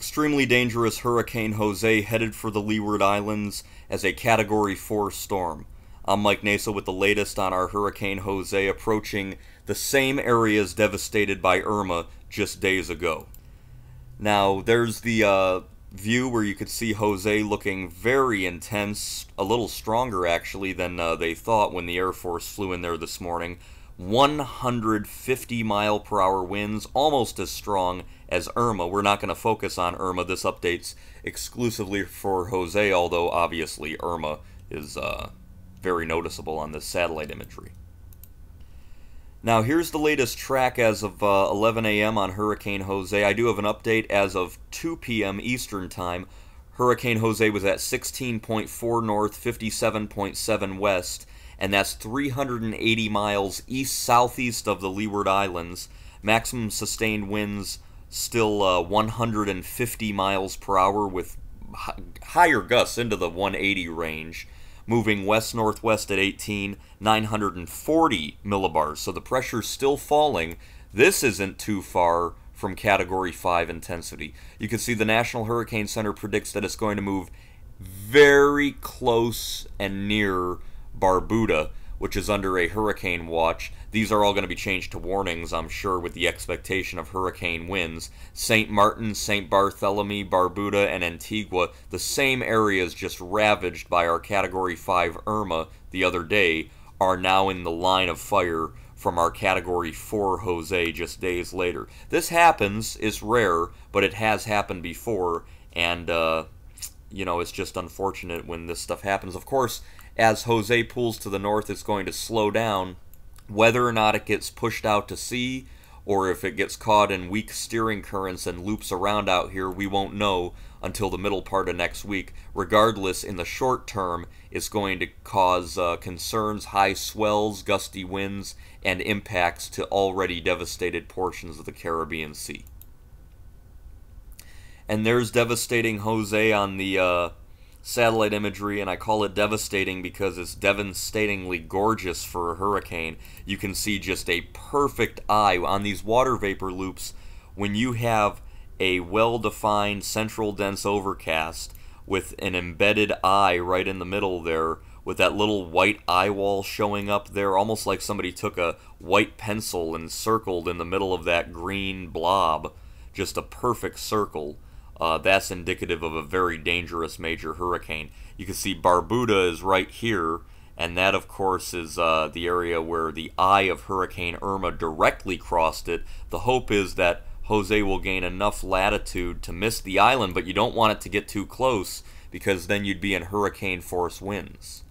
Extremely dangerous Hurricane Jose headed for the Leeward Islands as a Category 4 storm. I'm Mike Nasa with the latest on our Hurricane Jose approaching the same areas devastated by Irma just days ago. Now, there's the uh, view where you could see Jose looking very intense, a little stronger actually than uh, they thought when the Air Force flew in there this morning. 150 mile per hour winds, almost as strong as Irma. We're not going to focus on Irma. This update's exclusively for Jose, although obviously Irma is uh, very noticeable on this satellite imagery. Now, here's the latest track as of uh, 11 a.m. on Hurricane Jose. I do have an update as of 2 p.m. Eastern Time. Hurricane Jose was at 16.4 north, 57.7 west, and that's 380 miles east southeast of the Leeward Islands. Maximum sustained winds still uh, 150 miles per hour with higher gusts into the 180 range moving west northwest at 18, 940 millibars. So the pressure's still falling. This isn't too far from category 5 intensity. You can see the National Hurricane Center predicts that it's going to move very close and near Barbuda, which is under a hurricane watch. These are all going to be changed to warnings, I'm sure, with the expectation of hurricane winds. St. Martin, St. Barthélemy, Barbuda, and Antigua, the same areas just ravaged by our Category 5 Irma the other day, are now in the line of fire from our Category 4 Jose just days later. This happens, it's rare, but it has happened before, and, uh, you know, it's just unfortunate when this stuff happens. Of course, as Jose pulls to the north, it's going to slow down. Whether or not it gets pushed out to sea or if it gets caught in weak steering currents and loops around out here, we won't know until the middle part of next week. Regardless, in the short term, it's going to cause uh, concerns, high swells, gusty winds, and impacts to already devastated portions of the Caribbean Sea. And there's devastating Jose on the uh, satellite imagery, and I call it devastating because it's devastatingly gorgeous for a hurricane. You can see just a perfect eye on these water vapor loops when you have a well defined central dense overcast with an embedded eye right in the middle there with that little white eye wall showing up there almost like somebody took a white pencil and circled in the middle of that green blob just a perfect circle uh, that's indicative of a very dangerous major hurricane. You can see Barbuda is right here, and that, of course, is uh, the area where the eye of Hurricane Irma directly crossed it. The hope is that Jose will gain enough latitude to miss the island, but you don't want it to get too close because then you'd be in hurricane force winds.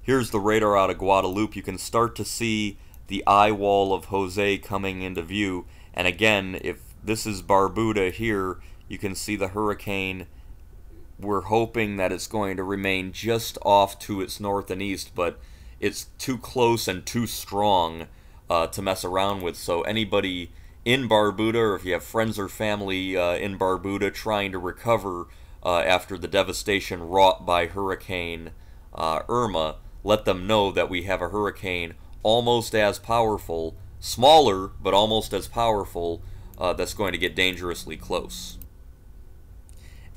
Here's the radar out of Guadeloupe. You can start to see the eye wall of Jose coming into view. And again, if this is Barbuda here, you can see the hurricane. We're hoping that it's going to remain just off to its north and east, but it's too close and too strong uh, to mess around with. So anybody in Barbuda, or if you have friends or family uh, in Barbuda trying to recover uh, after the devastation wrought by Hurricane uh, Irma, let them know that we have a hurricane almost as powerful, smaller, but almost as powerful, uh, that's going to get dangerously close.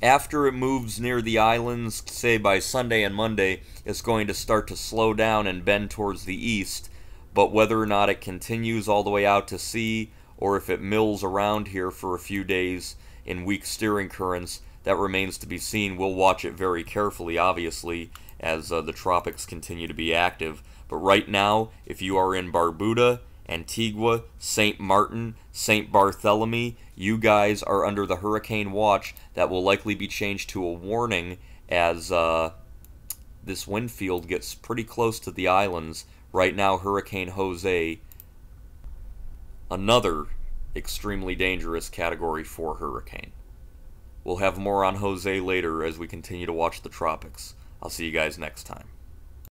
After it moves near the islands, say by Sunday and Monday, it's going to start to slow down and bend towards the east. But whether or not it continues all the way out to sea, or if it mills around here for a few days in weak steering currents, that remains to be seen. We'll watch it very carefully, obviously, as uh, the tropics continue to be active. But right now, if you are in Barbuda, Antigua, St. Martin, St. Barthélemy, you guys are under the hurricane watch that will likely be changed to a warning as uh, this wind field gets pretty close to the islands. Right now, Hurricane Jose, another extremely dangerous Category 4 hurricane. We'll have more on Jose later as we continue to watch the tropics. I'll see you guys next time.